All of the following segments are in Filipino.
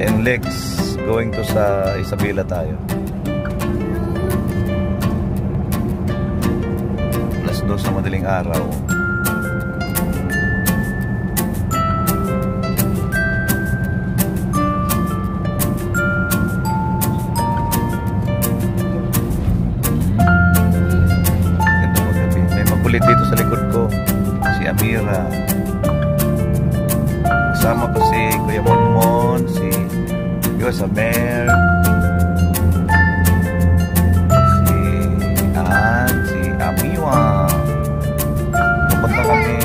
NLEX going to sa Isabela tayo. Alas 2 sa madaling araw. Kuya Samer, si Ann, si Amiwa. Pupunta kami.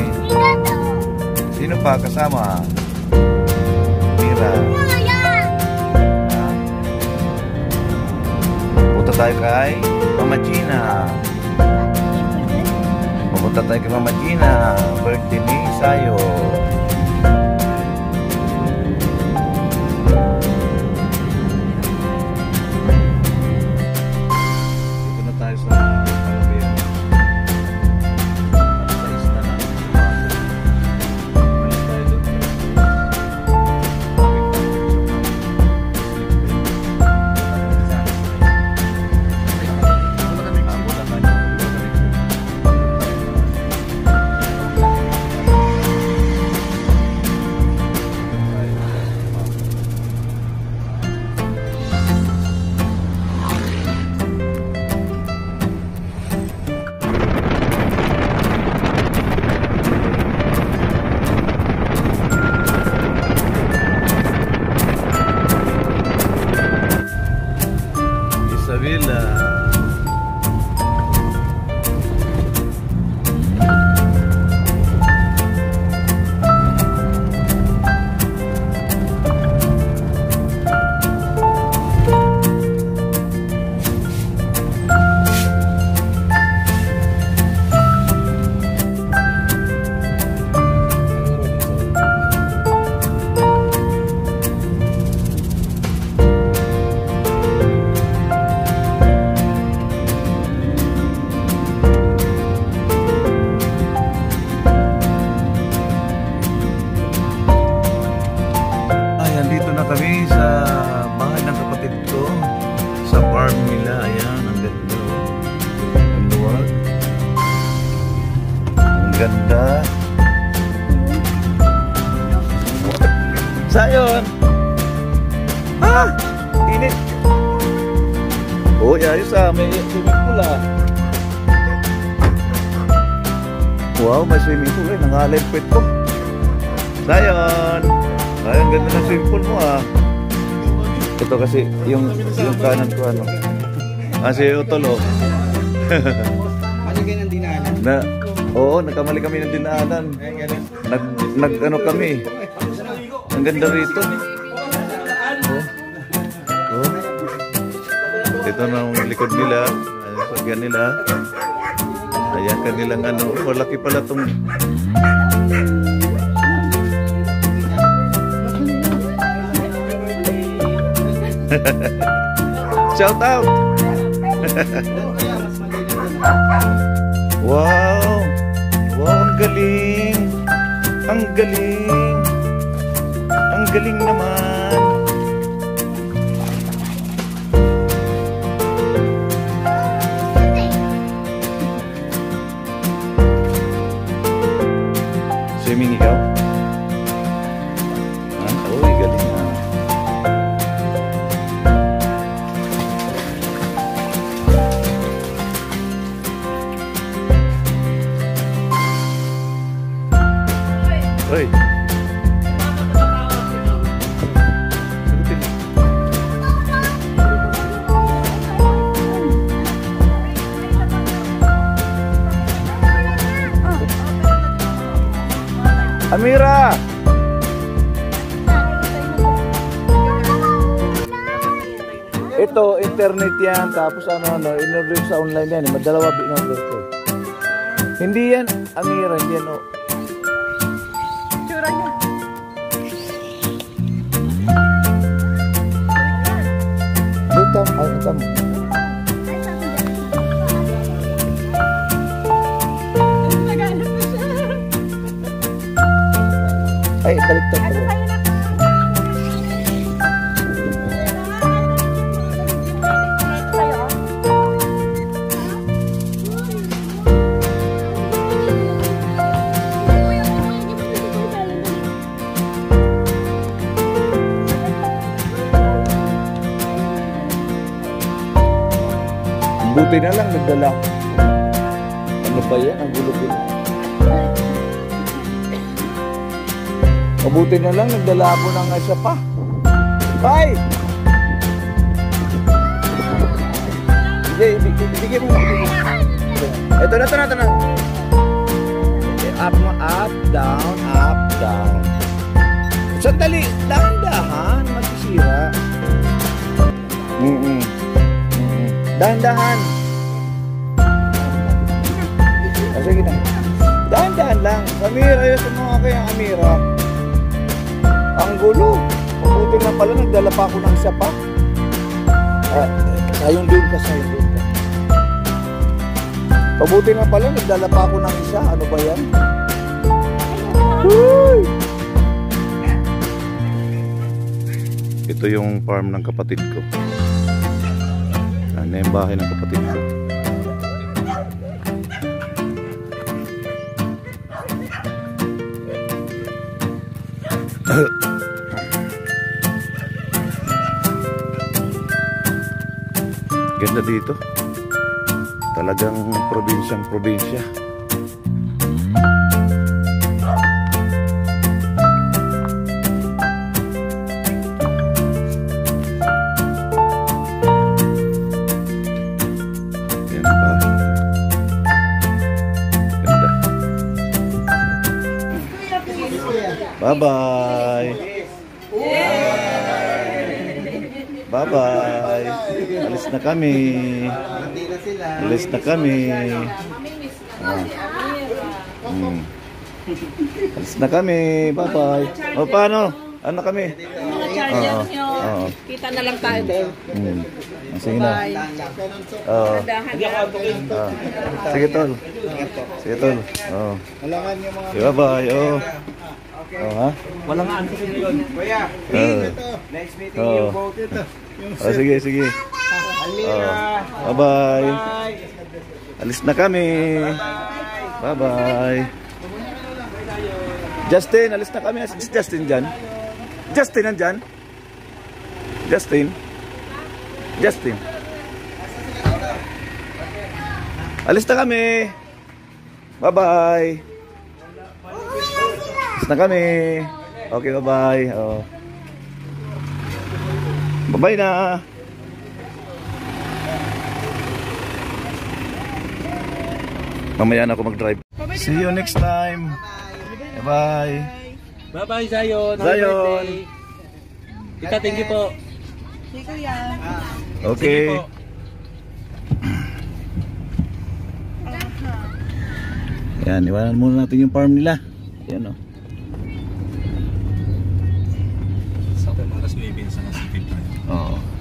Sino pa kasama? Mira. Punta tayo kay Mama Gina. Pupunta tayo kay Mama Gina. Birthday ni Sayo. Sayon! Ah! Init! Oh, ayos ah. May swimming pool ah. Wow, may swimming pool eh. Nangalipit ko. Sayon! Ay, ang ganda ng swimming pool mo ah. Ito kasi yung yung kanan ko ano. Kasi utol oh. Ano ganyan dinaanan? Na Oo, nagkamali kami ng dinaanan. Nag nag ano kami. Ang ganda rito. Oh. Oh. Ito na ang likod nila. Pagyan nila. Ayan kanilang ano. Malaki pala tong Shout out! wow! Wow, ang galing! Ang galing! Galing naman! Amira! Ito, internet yan. Tapos ano, ano, in-order sa online yan. Madalawa in-order ko. Hindi yan, Amira, hindi yan. Oh. Tsura niya. Dito, ay, ito. Naghanap Mabuti na lang nagdala. Ano ba yan? Ang gulo-gulo. Mabuti na lang nagdala ako ng isa pa. Sige, ibig- ibigay mo. Ito na, ito na, ito na. Up up, down, up, down. Sandali, dahan-dahan, magsisira. Mm-mm. Dahan-dahan. Sige na. Dahan-dahan lang. Amira, ayos mo nga kaya Amira. Ang gulo. Mabuti na pala, nagdala pa ako ng isa pa. Ah, sayong doon ka, sayong doon ka. Mabuti na pala, nagdala pa ako ng isa. Ano ba yan? Uy! Ito yung farm ng kapatid ko. Ano yung bahay ng kapatid ko. Ganda dito. Talagang probinsyang probinsya. Yan ang Bye-bye. Alis na kami. Hindi na sila. Alis na kami. Ah. Hmm. Alis na kami. Bye-bye. O paano? Ano kami? Oo. nyo. Oo. Kita na lang tayo doon. Hmm. Ah, Sige na. Bye. Oo. Ah. Sige tol. Sige tol. Oo. Alangan yung mga... Sige, bye-bye. Oo. Oo ha? Walang answer yun. Kuya, Oo. next meeting Oo. yung boat ito. Oh, sige, sige. Almira. Oh. Bye-bye. Bye. Alis na kami. Bye-bye. Justin, alis na kami. Si Justin dyan. Justin nandyan. Justin. Justin. Alis na kami. Bye-bye. Alis na kami. Okay, bye-bye. Oh. Bye-bye na. Mamaya na ako mag-drive. See you next time. Bye-bye. Bye-bye, Zion. Zion. Tita, thank you po. Okay. Sige po. Yan, iwanan muna natin yung farm nila. Yan o. 嗯。